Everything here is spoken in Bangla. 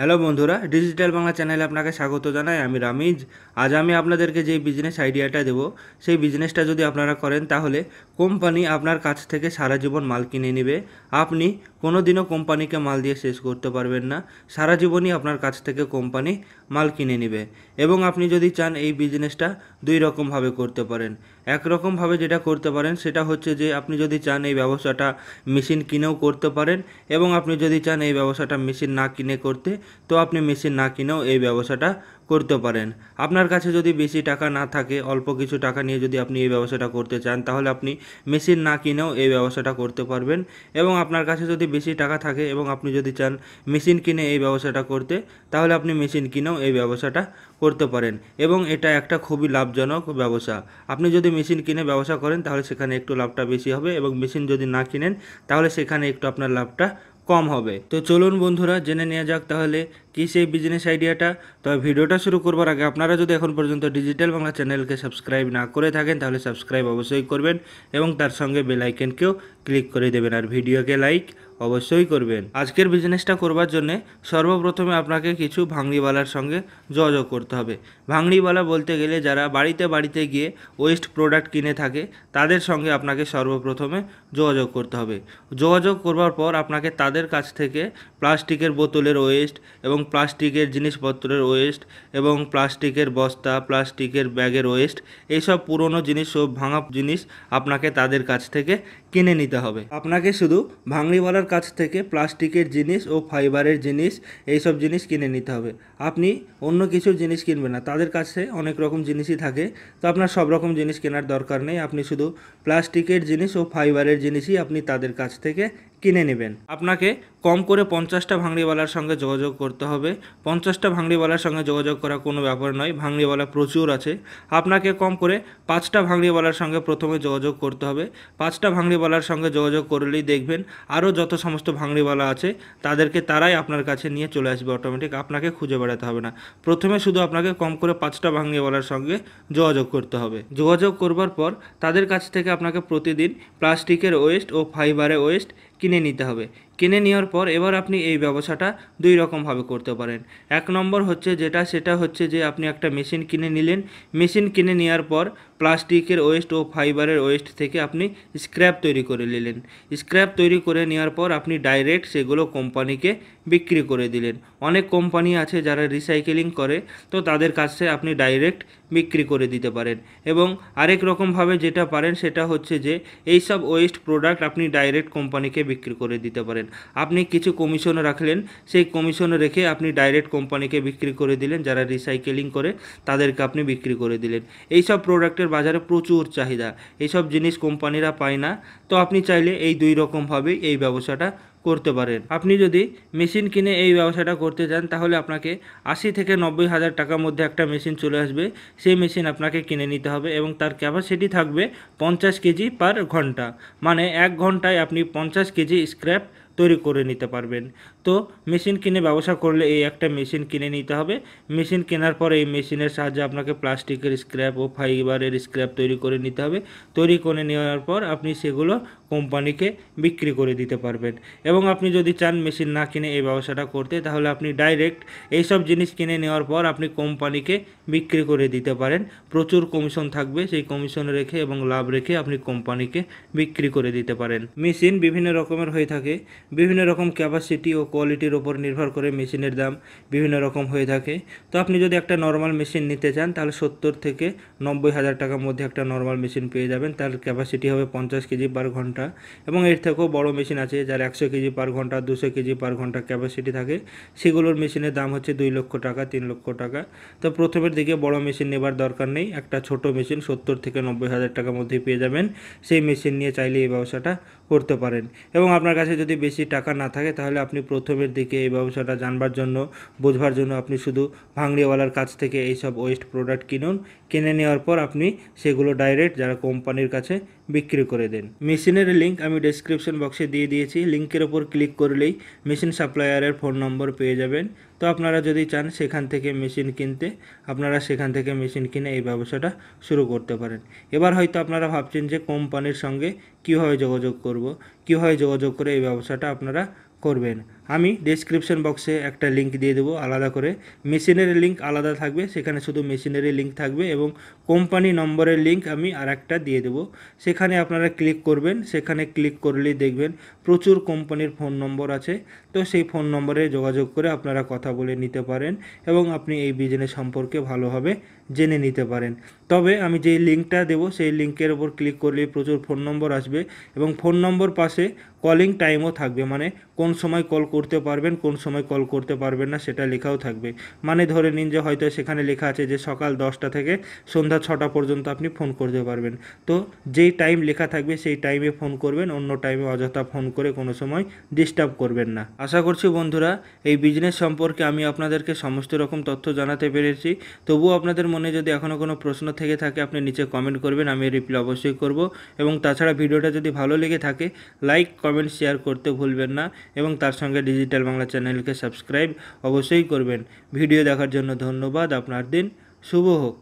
হ্যালো বন্ধুরা, ডিজিটাল বাংলা চ্যানেলে আপনাকে স্বাগত জানাই। আমি রামিজ। আজ আমি আপনাদেরকে যে বিজনেস আইডিয়াটা দেবো, সেই বিজনেসটা যদি আপনারা করেন, তাহলে কোম্পানি আপনার কাছ থেকে সারা জীবন মাল কিনে নেবে। আপনি কোনো দিনও কোম্পানিকে মাল দিয়ে শেষ করতে পারবেন না। সারা জীবনই আপনার কাছ থেকে কোম্পানি মাল কিনে নেবে। এবং আপনি যদি চান এই বিজনেসটা দুই রকমভাবে করতে পারেন। একরকমভাবে যেটা করতে পারেন, সেটা হচ্ছে যে আপনি যদি চান এই ব্যবসাটা মেশিন কিনেও করতে পারেন এবং আপনি যদি চান এই ব্যবসাটা মেশিন না কিনে করতে, তো আপনি মেশিন না কিনেও এই ব্যবসাটা করতে পারেন। আপনার কাছে যদি বেশি টাকা না থাকে, অল্প কিছু টাকা নিয়ে যদি আপনি এই ব্যবসাটা করতে চান, তাহলে আপনি মেশিন না কিনেও এই ব্যবসাটা করতে পারবেন। এবং আপনার কাছে যদি বেশি টাকা থাকে এবং আপনি যদি চান মেশিন কিনে এই ব্যবসাটা করতে, তাহলে আপনি মেশিন কিনেও এই ব্যবসাটা করতে পারেন। এবং এটা একটা খুবই লাভজনক ব্যবসা। আপনি যদি মেশিন কিনে ব্যবসা করেন, তাহলে সেখানে একটু লাভটা বেশি হবে এবং মেশিন যদি না কিনেন, তাহলে সেখানে একটু আপনার লাভটা কম হবে। তো চলুন বন্ধুরা, জেনে নেওয়া যাক তাহলে কী সেই বিজনেস আইডিয়াটা তবে ভিডিওটা শুরু করবার আগে আপনারা যদি এখন পর্যন্ত ডিজিটাল বাংলা চ্যানেলকে সাবস্ক্রাইব না করে থাকেন, তাহলে সাবস্ক্রাইব অবশ্যই করবেন এবং তার সঙ্গে বেলাইকেনকেও ক্লিক করে দেবেন আর ভিডিওকে লাইক অবশ্যই করবেন। আজকের বিজনেসটা করবার জন্যে সর্বপ্রথমে আপনাকে কিছু ভাঙড়িওয়ালার সঙ্গে যোগাযোগ করতে হবে। ভাঙড়িওয়ালা বলতে গেলে যারা বাড়িতে বাড়িতে গিয়ে ওয়েস্ট প্রোডাক্ট কিনে থাকে, তাদের সঙ্গে আপনাকে সর্বপ্রথমে যোগাযোগ করতে হবে। যোগাযোগ করবার পর আপনাকে তাদের কাছ থেকে প্লাস্টিকের বোতলের ওয়েস্ট এবং প্লাস্টিকের জিনিসপত্রের ওয়েস্ট এবং প্লাস্টিকের বস্তা, প্লাস্টিকের ব্যাগের ওয়েস্ট এইসব পুরনো জিনিস সব ভাঙা জিনিস আপনাকে তাদের কাছ থেকে কিনে নিতে হবে। আপনাকে শুধু ভাঙড়িওয়ালার কাছ থেকে প্লাস্টিকের জিনিস ও ফাইবারের জিনিস, এইসব জিনিস কিনে নিতে হবে। আপনি অন্য কিছু জিনিস কিনবেন না, তাদের কাছে অনেক রকম জিনিসই থাকে, তো আপনার সব রকম জিনিস কেনার দরকার নেই। আপনি শুধু প্লাস্টিকের জিনিস ও ফাইবারের জিনিসই আপনি তাদের কাছ থেকে কিনে নেবেন। আপনাকে কম করে পঞ্চাশটা ভাঙড়িওয়ালার সঙ্গে যোগাযোগ করতে হবে। পঞ্চাশটা ভাঙড়িওয়ালার সঙ্গে যোগাযোগ করা কোনো ব্যাপার নয়, ভাঙড়িওয়ালা প্রচুর আছে। আপনাকে কম করে পাঁচটা ভাঙড়িওয়ালার সঙ্গে প্রথমে যোগাযোগ করতে হবে। পাঁচটা ভাঙড়িওয়ালার সঙ্গে যোগাযোগ করলেই দেখবেন আরও যত সমস্ত ভাঙড়িওয়ালা আছে, তাদেরকে তারাই আপনার কাছে নিয়ে চলে আসবে অটোমেটিক আপনাকে খুঁজে বেড়াতে হবে না। প্রথমে শুধু আপনাকে কম করে পাঁচটা ভাঙড়িওয়ালার সঙ্গে যোগাযোগ করতে হবে। যোগাযোগ করবার পর তাদের কাছ থেকে আপনাকে প্রতিদিন প্লাস্টিকের ওয়েস্ট ও ফাইবারের ওয়েস্ট কিনে নিতে হবে। কিনে নেওয়ার পর এবার আপনি এই ব্যবসাটা দুই রকমভাবে করতে পারেন। এক নম্বর হচ্ছে যেটা, সেটা হচ্ছে যে আপনি একটা মেশিন কিনে নিলেন। মেশিন কিনে নেওয়ার পর প্লাস্টিকের ওয়েস্ট ও ফাইবারের ওয়েস্ট থেকে আপনি স্ক্র্যাপ তৈরি করে নিলেন। স্ক্র্যাপ তৈরি করে নেওয়ার পর আপনি ডাইরেক্ট সেগুলো কোম্পানিকে বিক্রি করে দিলেন। অনেক কোম্পানি আছে যারা রিসাইকেলিং করে, তো তাদের কাছে আপনি ডাইরেক্ট বিক্রি করে দিতে পারেন। এবং আরেক রকমভাবে যেটা পারেন, সেটা হচ্ছে যে এই সব ওয়েস্ট প্রোডাক্ট আপনি ডাইরেক্ট কোম্পানিকে বিক্রি করে দিতে পারেন। আপনি কিছু কমিশন রাখলেন, সেই কমিশন রেখে আপনি ডাইরেক্ট কোম্পানিকে বিক্রি করে দিলেন, যারা রিসাইকেলিং করে, তাদেরকে আপনি বিক্রি করে দিলেন। এই সব প্রোডাক্টের বাজারে প্রচুর চাহিদা। এইসব জিনিস কোম্পানিরা পায় না। তো আপনি চাইলে এই দুই রকমভাবেই এই ব্যবসাটা করতে পারেন। আপনি যদি মেশিন কিনে এই ব্যবসাটা করতে চান তাহলে আপনাকে আশি থেকে নব্বই হাজার টাকার মধ্যে একটা মেশিন চলে আসবে। সেই মেশিন আপনাকে কিনে নিতে হবে এবং তার ক্যাপাসিটি থাকবে পঞ্চাশ কেজি পার ঘণ্টা। মানে এক ঘন্টায় আপনি পঞ্চাশ কেজি স্ক্র্যাপ তৈরি করে নিতে পারবেন। তো মেশিন কিনে ব্যবসা করলে এই একটা মেশিন কিনে নিতে হবে। মেশিন কেনার পর এই মেশিনের সাহায্যে আপনাকে প্লাস্টিকের স্ক্র্যাপ ও ফাইবারের স্ক্র্যাপ তৈরি করে নিতে হবে। তৈরি করে নেওয়ার পর আপনি সেগুলো কোম্পানিকে বিক্রি করে দিতে পারবেন। এবং আপনি যদি চান মেশিন না কিনে এই ব্যবসাটা করতে, তাহলে আপনি ডাইরেক্ট এইসব জিনিস কিনে নেওয়ার পর আপনি কোম্পানিকে বিক্রি করে দিতে পারেন। প্রচুর কমিশন থাকবে, সেই কমিশন রেখে এবং লাভ রেখে আপনি কোম্পানিকে বিক্রি করে দিতে পারেন। মেশিন বিভিন্ন রকমের হয়ে থাকে। বিভিন্ন রকম ক্যাপাসিটি ও কোয়ালিটির ওপর নির্ভর করে মেশিনের দাম বিভিন্ন রকম হয়ে থাকে। তো আপনি যদি একটা নর্মাল মেশিন নিতে চান, তাহলে সত্তর থেকে নব্বই হাজার টাকার মধ্যে একটা নর্মাল মেশিন পেয়ে যাবেন। তার ক্যাপাসিটি হবে পঞ্চাশ কেজি পার ঘণ্টা। এবং এর থেকেও বড় মেশিন আছে, যার একশো কেজি পার ঘণ্টা, দুশো কেজি পার ঘণ্টা ক্যাপাসিটি থাকে। সেগুলোর মেশিনের দাম হচ্ছে দুই লক্ষ টাকা, তিন লক্ষ টাকা। তো প্রথমের দিকে বড় মেশিন নেবার দরকার নেই। একটা ছোট মেশিন সত্তর থেকে নব্বই হাজার টাকার মধ্যে পেয়ে যাবেন। সেই মেশিন নিয়ে চাইলে এই ব্যবসাটা করতে পারেন। এবং আপনার কাছে যদি বেশি টাকা না থাকে, তাহলে আপনি প্রথমের দিকে এই ব্যবসাটা জানবার জন্য, বোঝবার জন্য আপনি শুধু ভাঙড়িওয়ালার কাছ থেকে এইসব ওয়েস্ট প্রোডাক্ট কিনুন, কিনে নেওয়ার পর আপনি সেগুলো ডাইরেক্ট যারা কোম্পানির কাছে বিক্রি করে দেন। মেশিনের লিঙ্ক আমি ডেসক্রিপশন বক্সে দিয়ে দিয়েছি। লিঙ্কের ওপর ক্লিক করলেই মেশিন সাপ্লায়ারের ফোন নম্বর পেয়ে যাবেন। তো আপনারা যদি চান সেখান থেকে মেশিন কিনতে, আপনারা সেখান থেকে মেশিন কিনে এই ব্যবসাটা শুরু করতে পারেন। এবার হয়তো আপনারা ভাবছেন যে কোম্পানির সঙ্গে কীভাবে যোগাযোগ করব, কীভাবে যোগাযোগ করে এই ব্যবসাটা আপনারা করবেন। আমি ডেসক্রিপশন বক্সে একটা লিঙ্ক দিয়ে দেবো আলাদা করে। মেশিনের লিঙ্ক আলাদা থাকবে, সেখানে শুধু মেশিনারি লিঙ্ক থাকবে এবং কোম্পানি নম্বরের লিঙ্ক আমি আর একটা দিয়ে দেবো। সেখানে আপনারা ক্লিক করবেন, সেখানে ক্লিক করলেই দেখবেন প্রচুর কোম্পানির ফোন নম্বর আছে। তো সেই ফোন নম্বরে যোগাযোগ করে আপনারা কথা বলে নিতে পারেন এবং আপনি এই বিজনেস সম্পর্কে ভালোভাবে জেনে নিতে পারেন। তবে আমি যেই লিঙ্কটা দেবো, সেই লিঙ্কের ওপর ক্লিক করলে প্রচুর ফোন নম্বর আসবে এবং ফোন নম্বর পাশে কলিং টাইমও থাকবে মানে কোন সময় কল করতে পারবেন, কোন সময় কল করতে পারবেন না, সেটা লেখাও থাকবে। মানে ধরে নিন যে হয়তো সেখানে লেখা আছে যে সকাল দশটা থেকে সন্ধ্যা ছটা পর্যন্ত আপনি ফোন করতে পারবেন। তো যেই টাইম লেখা থাকবে, সেই টাইমে ফোন করবেন, অন্য টাইমে অযথা ফোন করে কোনো সময় ডিস্টার্ব করবেন না। আশা করছি বন্ধুরা, এই বিজনেস সম্পর্কে আমি আপনাদেরকে সমস্ত রকম তথ্য জানাতে পেরেছি। তবুও আপনাদের মনে যদি এখনও কোনো প্রশ্ন থেকে থাকে, আপনি নিচে কমেন্ট করবেন, আমি রিপ্লাই অবশ্যই করব। এবং তাছাড়া ভিডিওটা যদি ভালো লেগে থাকে লাইক কমেন্ট শেয়ার করতে ভুলবেন না। এবং তার সঙ্গে ডিজিটাল বাংলা চ্যানেলকে সাবস্ক্রাইব অবশ্যই করবেন। ভিডিও দেখার জন্য ধন্যবাদ আপনার দিন শুভ হোক।